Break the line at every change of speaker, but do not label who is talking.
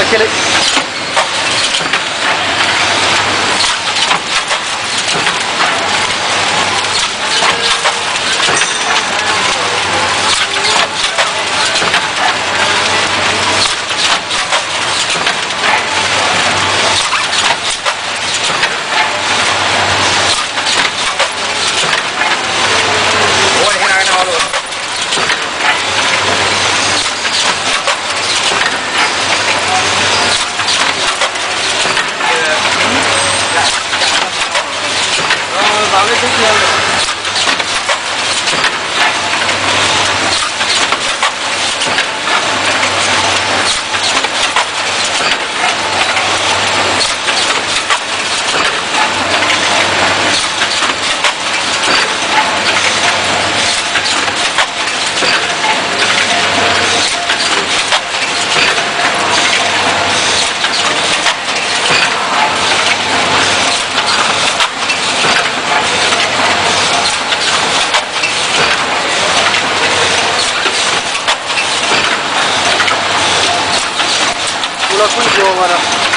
aquele
Thank you.
楽にしよう